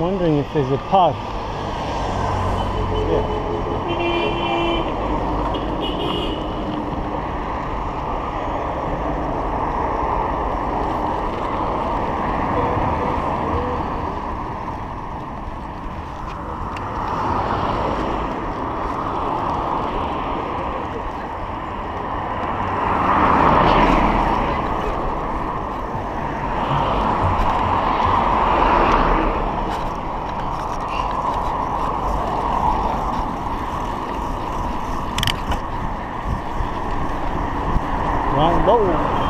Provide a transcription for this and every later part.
I'm wondering if there's a path. 我。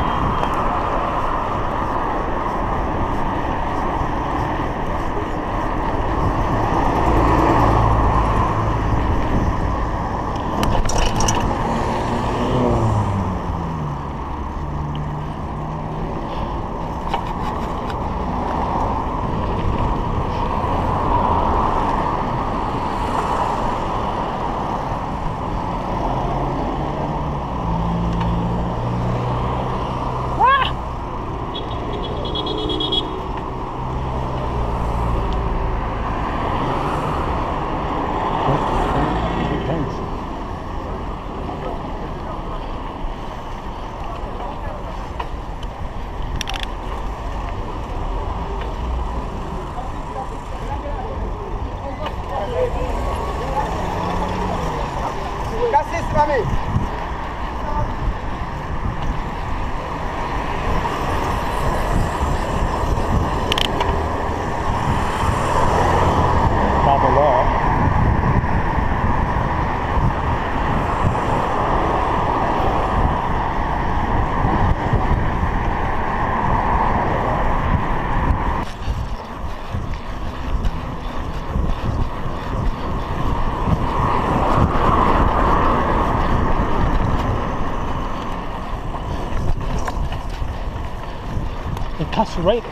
Incarcerated.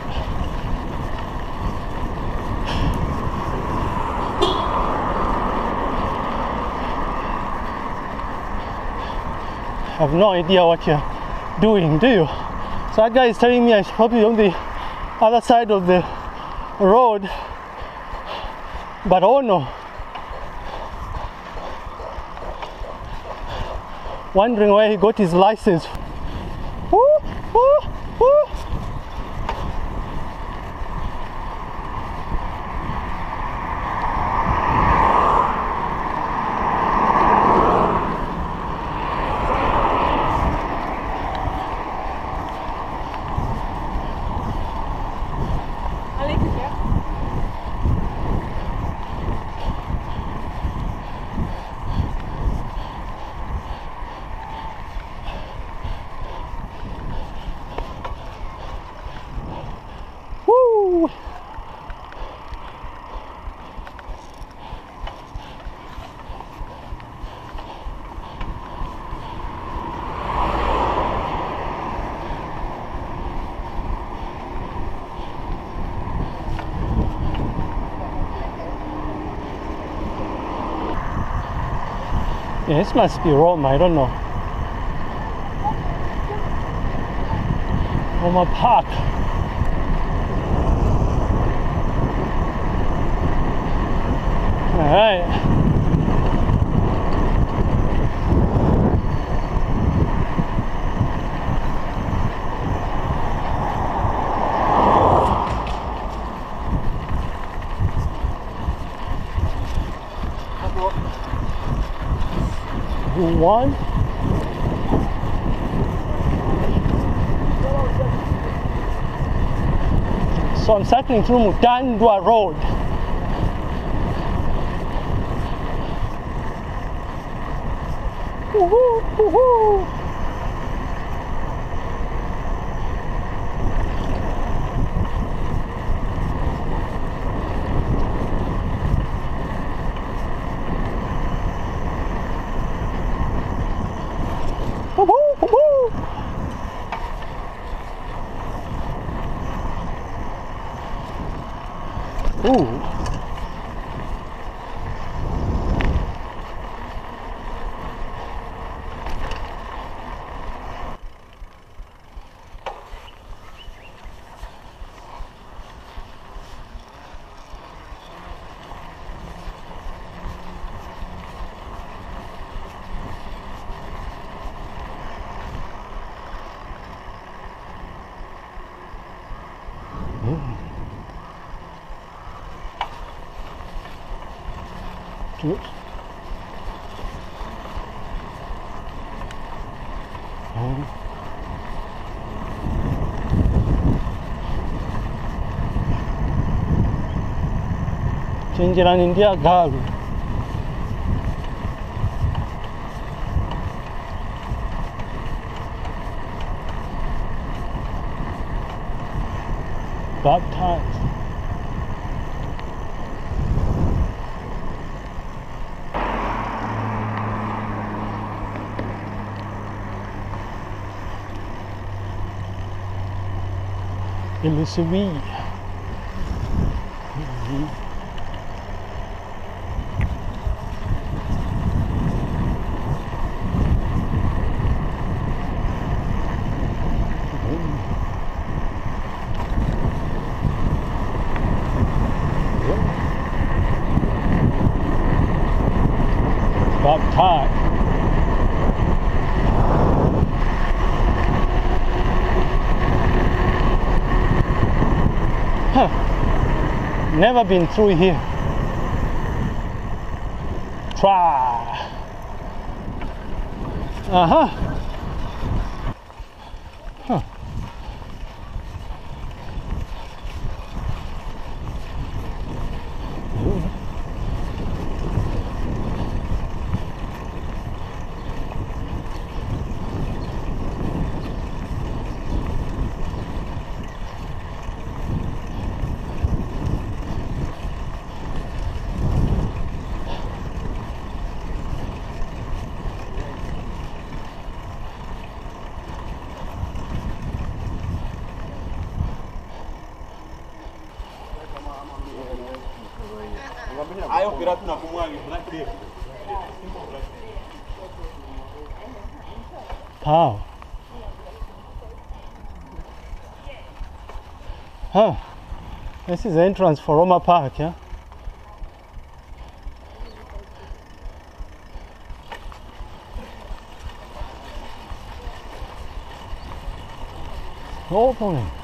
have no idea what you're doing, do you? So that guy is telling me I should probably on the other side of the road, but oh no. Wondering where he got his license. Yeah, this must be Roma, I don't know. Roma Park. All One. So I'm cycling through Mutandwa Road. Woohoo, woohoo woohoo. Ooh. Oops. Oh. Um. India Garu. Baptized. Illusory. Baptized. Huh. Never been through here. Try. Uh Pow. Huh. This is the entrance for Roma Park, yeah? Opening.